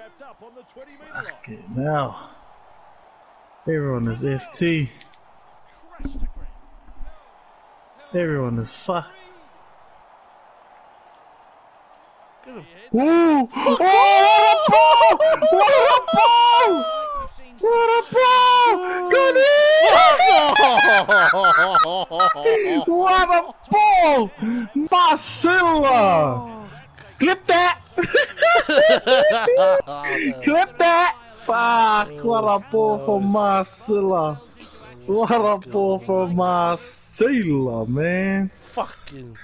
wrapped up on the 20 metre line. Fucking hell. Everyone is FT. Crashed to ground. Everyone is fucked. Woo! Oh, what a ball! What a ball! What a ball! In! What a ball! Marcilla! Clip that! Clip that! Fuck! Oh, what a ball for Marcilla! What a ball for Marcilla, man! Fucking